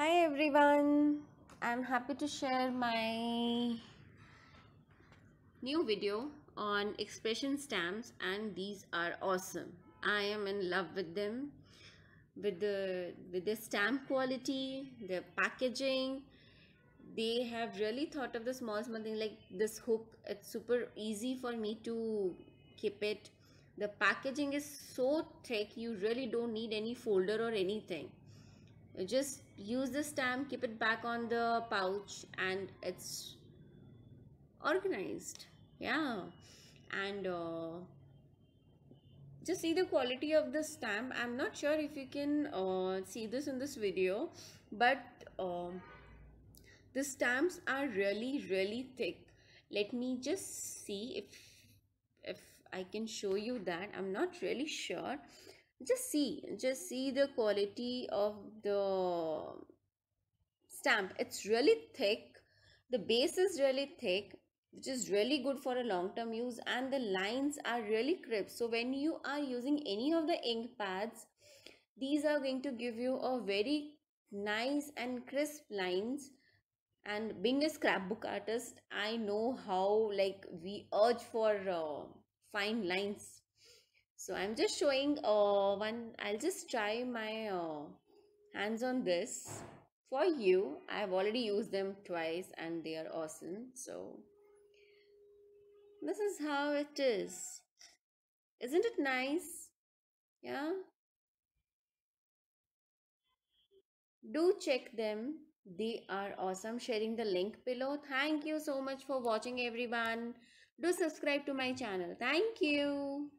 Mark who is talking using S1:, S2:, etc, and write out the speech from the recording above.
S1: Hi everyone, I'm happy to share my new video on expression stamps and these are awesome. I am in love with them with the with the stamp quality, the packaging. They have really thought of the small small thing like this hook. It's super easy for me to keep it. The packaging is so thick you really don't need any folder or anything you just use the stamp keep it back on the pouch and it's organized. Yeah. And uh, just see the quality of the stamp. I'm not sure if you can uh, see this in this video but um, the stamps are really really thick. Let me just see if if i can show you that. I'm not really sure just see just see the quality of the stamp. It's really thick. The base is really thick which is really good for a long term use and the lines are really crisp. So when you are using any of the ink pads these are going to give you a very nice and crisp lines. And being a scrapbook artist i know how like we urge for uh, fine lines so i'm just showing uh one i'll just try my uh, hands on this. For you i've already used them twice and they are awesome. So this is how it is. Isn't it nice? Yeah? Do check them. They are awesome. Sharing the link below. Thank you so much for watching everyone. Do subscribe to my channel. Thank you